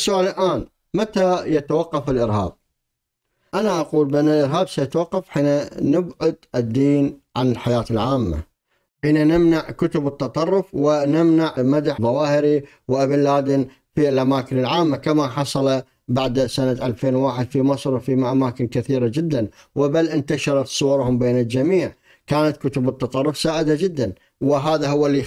السؤال الآن. متى يتوقف الإرهاب؟ أنا أقول بأن الإرهاب سيتوقف حين نبعد الدين عن الحياة العامة حين نمنع كتب التطرف ونمنع مدح ظواهري وابن لادن في الأماكن العامة كما حصل بعد سنة 2001 في مصر وفي أماكن كثيرة جدا. وبل انتشرت صورهم بين الجميع. كانت كتب التطرف سائدة جدا وهذا هو اللي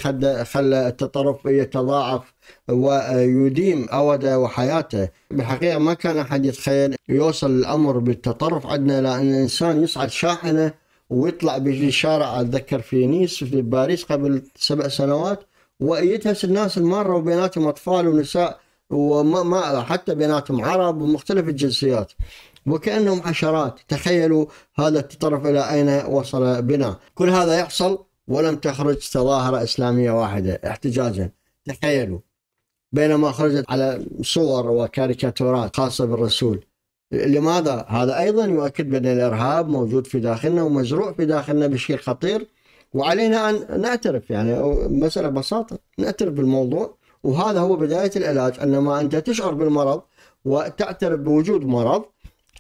خلى التطرف يتضاعف ويديم أوده وحياته. بالحقيقة ما كان أحد يتخيل يوصل الأمر بالتطرف عندنا إلى أن الإنسان يصعد شاحنة ويطلع بالشارع أتذكر في نيس في باريس قبل سبع سنوات ويتهس الناس المارة وبيناتهم أطفال ونساء وما ما حتى بيناتهم عرب ومختلف الجنسيات. وكأنهم حشرات تخيلوا هذا التطرف إلى أين وصل بنا. كل هذا يحصل ولم تخرج تظاهرة إسلامية واحدة احتجاجا. تخيلوا. بينما خرجت على صور وكاريكاتورات خاصة بالرسول. لماذا؟ هذا أيضا يؤكد بأن الإرهاب موجود في داخلنا ومزروع في داخلنا بشكل خطير. وعلينا أن نعترف يعني مسألة بساطة نعترف بالموضوع. وهذا هو بداية العلاج عندما أنت تشعر بالمرض وتعترف بوجود مرض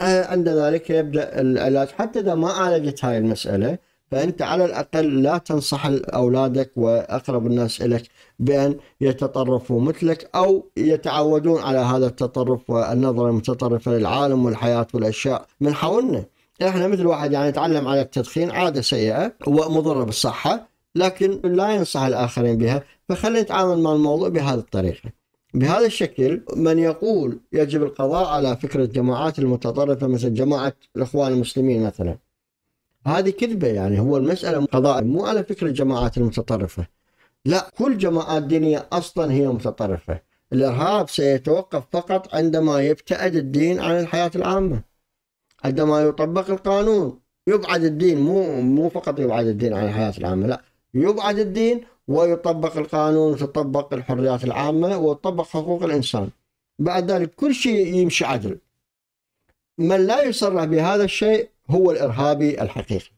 عند ذلك يبدأ العلاج حتى إذا ما عالجت هاي المسألة فأنت على الأقل لا تنصح أولادك وأقرب الناس إليك بأن يتطرفوا مثلك أو يتعودون على هذا التطرف والنظرة المتطرفة للعالم والحياة والأشياء من حولنا إحنا مثل واحد يعني يتعلم على التدخين عادة سيئة ومضرة بالصحة لكن لا ينصح الآخرين بها فخلينا نتعامل مع الموضوع بهذه الطريقة. بهذا الشكل من يقول يجب القضاء على فكره الجماعات المتطرفة مثل جماعة الإخوان المسلمين مثلا. هذه كذبة يعني هو المسألة قضاء مو على فكره الجماعات المتطرفة. لا كل جماعات دينية أصلا هي متطرفة. الإرهاب سيتوقف فقط عندما يبتعد الدين عن الحياة العامة. عندما يطبق القانون يبعد الدين مو مو فقط يبعد الدين عن الحياة العامة لا يبعد الدين ويطبق القانون وتطبق الحريات العامة وتطبق حقوق الإنسان. بعد ذلك كل شيء يمشي عدل. من لا يصرح بهذا الشيء هو الإرهابي الحقيقي.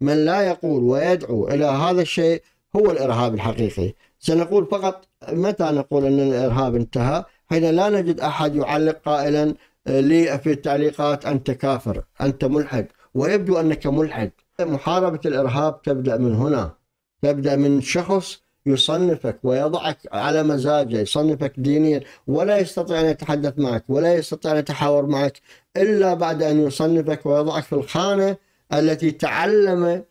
من لا يقول ويدعو إلى هذا الشيء هو الارهاب الحقيقي. سنقول فقط متى نقول أن الإرهاب انتهى؟ حين لا نجد أحد يعلق قائلا لي في التعليقات أنت كافر أنت ملحد. ويبدو أنك ملحد. محاربة الإرهاب تبدأ من هنا. تبدأ من شخص يصنفك ويضعك على مزاجه يصنفك دينيا ولا يستطيع أن يتحدث معك ولا يستطيع أن يتحاور معك إلا بعد أن يصنفك ويضعك في الخانة التي تعلم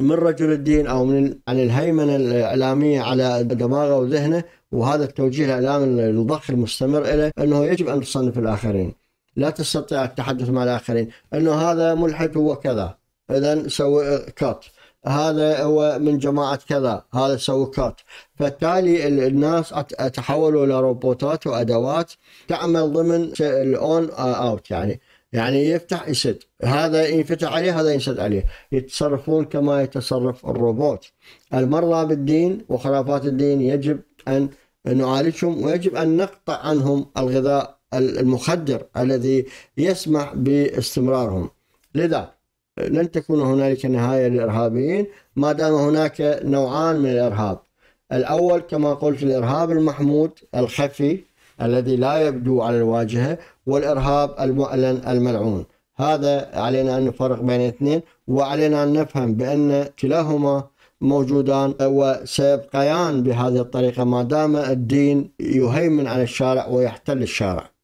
من رجل الدين أو من عن الهيمنة الإعلامية على دماغه وذهنه. وهذا التوجيه الاعلامي الضخ المستمر له أنه يجب أن تصنف الآخرين. لا تستطيع التحدث مع الآخرين. أنه هذا ملحد هو كذا اذا سوي كات هذا هو من جماعة كذا هذا سوي كات. فبالتالي الناس تحولوا إلى روبوتات وأدوات تعمل ضمن الأون أوت يعني يعني يفتح يسد. هذا ينفتح عليه هذا ينسد عليه. يتصرفون كما يتصرف الروبوت. المرضى بالدين وخرافات الدين يجب أن نعالجهم ويجب أن نقطع عنهم الغذاء المخدر الذي يسمح باستمرارهم. لذا لن تكون هنالك نهاية للإرهابيين ما دام هناك نوعان من الإرهاب. الأول كما قلت الإرهاب المحمود الخفي الذي لا يبدو على الواجهة والإرهاب المعلن الملعون. هذا علينا أن نفرق بين الاثنين وعلينا أن نفهم بأن كلاهما موجودان وسيبقيان بهذه الطريقة ما دام الدين يهيمن على الشارع ويحتل الشارع.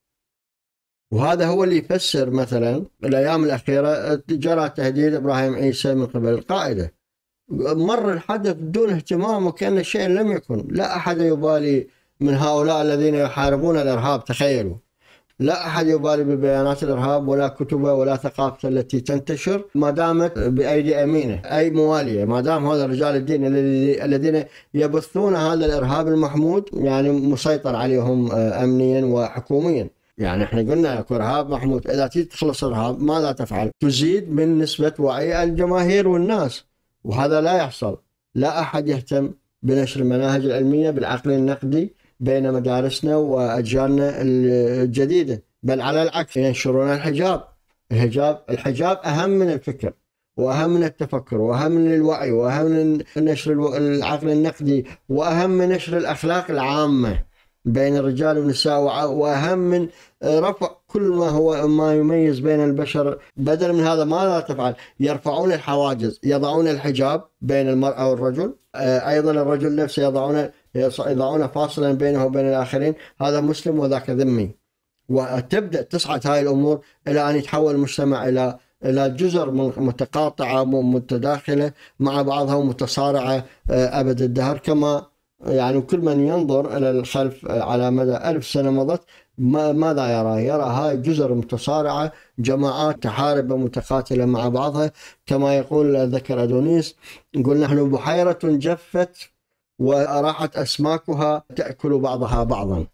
وهذا هو اللي يفسر مثلا الأيام الأخيرة جرى تهديد إبراهيم عيسى من قبل القاعدة. مر الحدث بدون اهتمام وكأن الشيء لم يكن. لا أحد يبالي من هؤلاء الذين يحاربون الإرهاب تخيلوا. لا أحد يبالي ببيانات الإرهاب ولا كتبه ولا ثقافته التي تنتشر ما دامت بأيدي أمينة أي موالية. ما دام هذا رجال الدين الذين يبثون هذا الإرهاب المحمود يعني مسيطر عليهم آه، أمنيا وحكوميا. يعني إحنا قلنا إرهاب محمود إذا تريد تخلص إرهاب ماذا تفعل؟ تزيد من نسبة وعي الجماهير والناس وهذا لا يحصل لا أحد يهتم بنشر المناهج العلمية بالعقل النقدي بين مدارسنا وأجيالنا الجديدة بل على العكس ينشرون الحجاب الحجاب الحجاب أهم من الفكر وأهم من التفكر وأهم من الوعي وأهم من نشر العقل النقدي وأهم من نشر الأخلاق العامة بين الرجال والنساء وأهم من رفع كل ما هو ما يميز بين البشر. بدل من هذا ماذا تفعل؟ يرفعون الحواجز يضعون الحجاب بين المرأة والرجل. أيضا الرجل نفسه يضعون يضعون فاصلا بينه وبين الآخرين. هذا مسلم وذاك ذمي. وتبدأ تصعد هاي الأمور إلى أن يتحول المجتمع إلى إلى جزر متقاطعة متداخلة مع بعضها ومتصارعه أبد الدهر. كما يعني كل من ينظر إلى الخلف على مدى ألف سنة مضت ماذا يرى؟ يرى هاي جزر متصارعة جماعات تحارب متقاتلة مع بعضها كما يقول ذكر أدونيس يقول نحن بحيرة جفت وراحت أسماكها تأكل بعضها بعضا.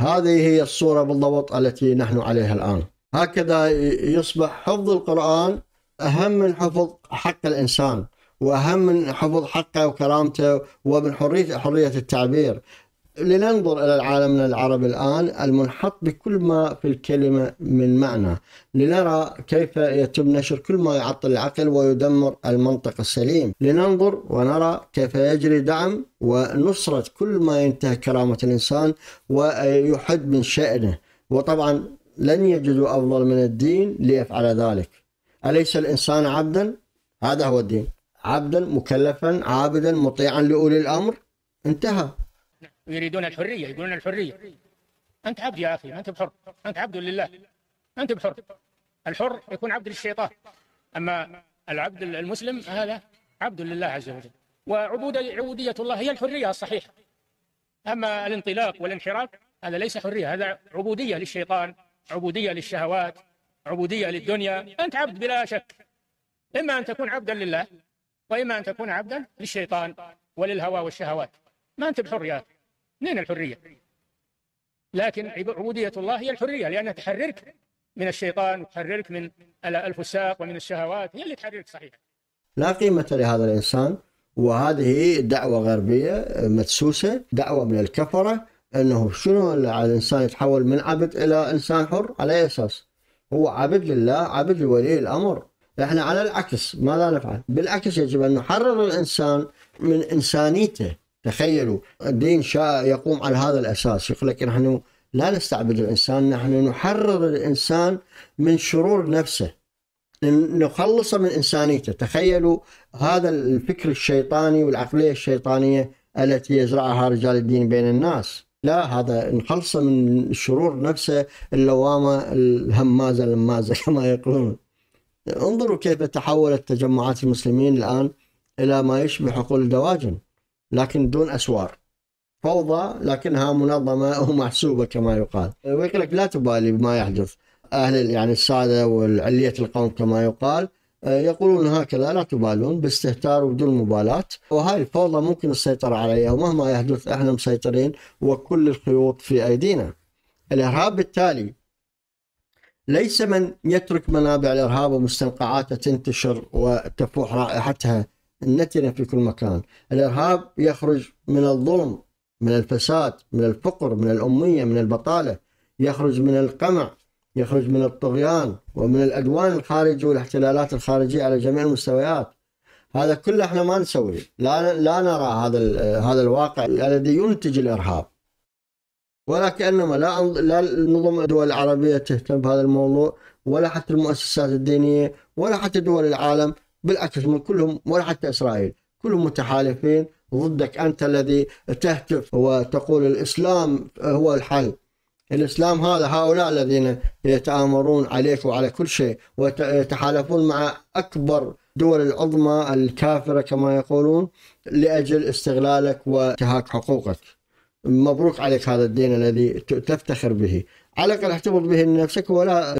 هذه هي الصورة بالضبط التي نحن عليها الآن. هكذا يصبح حفظ القرآن أهم من حفظ حق الإنسان. وأهم من حفظ حقه وكرامته ومن حريه حرية التعبير. لننظر إلى العالم العربي الآن المنحط بكل ما في الكلمة من معنى. لنرى كيف يتم نشر كل ما يعطل العقل ويدمر المنطق السليم. لننظر ونرى كيف يجري دعم ونصرة كل ما ينتهك كرامة الإنسان ويحد من شأنه. وطبعا لن يجدوا أفضل من الدين ليفعل ذلك. أليس الإنسان عبدا؟ هذا هو الدين. عبدا مكلفا عابدا مطيعا لأولي الأمر. انتهى. يريدون الحرية يقولون الحرية. أنت عبد يا أخي أنت بحر. أنت عبد لله. أنت بحر. الحر يكون عبد للشيطان. أما العبد المسلم هذا عبد لله عز وجل. وعبودية الله هي الحرية الصحيحة. أما الانطلاق والانحراف هذا ليس حرية هذا عبودية للشيطان عبودية للشهوات عبودية للدنيا. أنت عبد بلا شك. إما أن تكون عبدا لله وإما أن تكون عبدا للشيطان وللهوى والشهوات. ما أنت بحر يا منين الحرية؟ لكن عبودية الله هي الحرية لأنها تحررك من الشيطان وتحررك من الفساق ومن الشهوات. هي اللي تحررك صحيح. لا قيمة لهذا الإنسان وهذه دعوة غربية مدسوسة دعوة من الكفرة أنه شنو الإنسان يتحول من عبد إلى إنسان حر على أي أساس؟ هو عبد لله عبد لولي الأمر. إحنا على العكس ماذا نفعل؟ بالعكس يجب أن نحرر الإنسان من إنسانيته. تخيلوا الدين شاء يقوم على هذا الأساس. يقول لك نحن لا نستعبد الإنسان نحن نحرر الإنسان من شرور نفسه. نخلصه من إنسانيته. تخيلوا هذا الفكر الشيطاني والعقلية الشيطانية التي يزرعها رجال الدين بين الناس. لا هذا نخلصه من الشرور نفسه اللوامة الهمازة اللمازة كما يقولون. انظروا كيف تحولت تجمعات المسلمين الآن إلى ما يشبه حقول الدواجن لكن دون أسوار. فوضى لكنها منظمة ومحسوبة كما يقال. ويقول لك لا تبالي بما يحدث. أهل يعني السادة والعلية القوم كما يقال يقولون هكذا لا تبالون باستهتار وبدون مبالاة وهاي الفوضى ممكن السيطرة عليها ومهما يحدث إحنا مسيطرين وكل الخيوط في أيدينا. الإرهاب بالتالي ليس من يترك منابع الإرهاب ومستنقعاته تنتشر وتفوح رائحتها النتنة في كل مكان، الإرهاب يخرج من الظلم، من الفساد، من الفقر، من الأمية، من البطالة، يخرج من القمع، يخرج من الطغيان ومن الأدوان الخارجية والاحتلالات الخارجية على جميع المستويات. هذا كله إحنا ما نسويه، لا لا نرى هذا هذا الواقع الذي ينتج الإرهاب. ولا كأنما لا لا النظم الدول العربية تهتم بهذا الموضوع ولا حتى المؤسسات الدينية ولا حتى دول العالم بالعكس من كلهم ولا حتى إسرائيل كلهم متحالفين ضدك أنت الذي تهتف وتقول الإسلام هو الحل الإسلام هذا هؤلاء الذين يتآمرون عليك وعلى كل شيء ويتحالفون مع أكبر دول العظمى الكافرة كما يقولون لأجل استغلالك وانتهاك حقوقك. مبروك عليك هذا الدين الذي تفتخر به. على الأقل احتفظ به لنفسك ولا